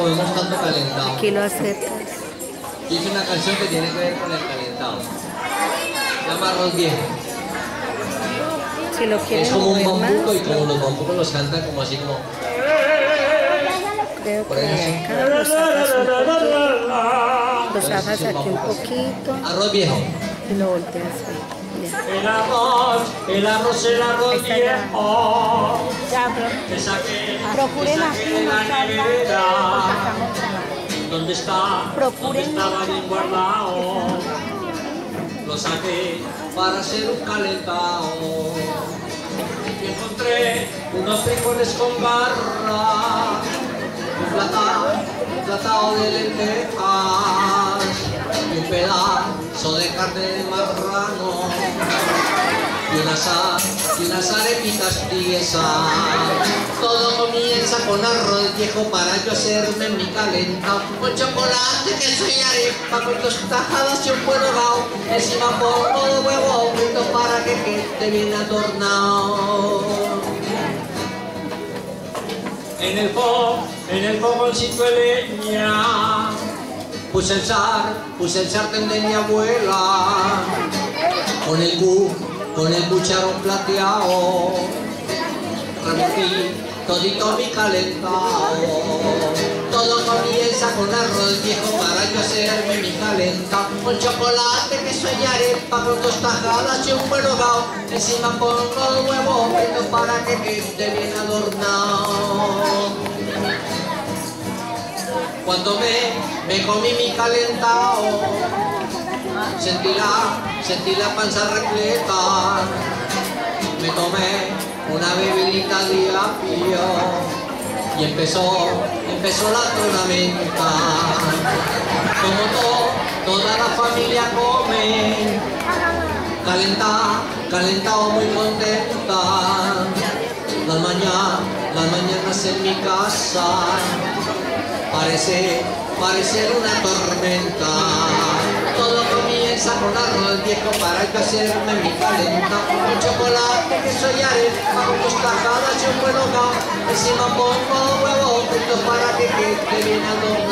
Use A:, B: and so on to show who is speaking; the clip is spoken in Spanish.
A: Comemos tanto calentado.
B: Aquí lo aceptas.
A: Hice una canción que tiene que ver con el calentado. Se llama Arroz Viejo.
B: Si lo
A: Es
B: quieres
A: como un bambuco y como los bambucos los cantan como así como...
B: creo
A: por
B: que acá lo sacas un poquito. Lo sacas aquí un poquito
A: Arroz Viejo.
B: y lo volteas ahí.
C: El arroz, el arroz, el arroz viejo. Que saqué,
D: procuren así no.
C: ¿Dónde está?
D: Procuren
C: ¿Dónde estaba bien guardado? Lo saqué para hacer un calentado. Y encontré unos frijoles con garra. Un platado, un platado de lentejas. Y un pedazo de carne de marrano. Y unas, y unas arepitas tiesas. Todo comienza con arroz viejo para yo hacerme mi calentado. Con chocolate, queso y arepa, con tostadas y un buen hogao. Encima pongo de huevo frito para que quede bien adornado. En el fo, en el fogoncito de leña, puse el sar, puse el sartén de mi abuela, con el cu, con el cucharón plateado, remolví todito mi calentado. Todo comienza con arroz viejo para yo hacerme mi calentado. Con chocolate, queso y arepa, con dos tajadas y un buen hogao. Encima pongo huevo frito para que quede bien adornado. Cuando me, me comí mi calentado, sentí la, sentí la panza repleta. Me tomé una bebidita de apio y empezó, empezó la tormenta. Como todo, toda la familia come, calenta, calentado muy contenta. Las mañanas, las mañanas en mi casa parece, parece una tormenta. Con arroz viejo para yo hacerme mi calenta. Con chocolate, queso y arepa, con dos tajadas y un buen hogao. Encima pongo huevos fritos para que quede bien adornado.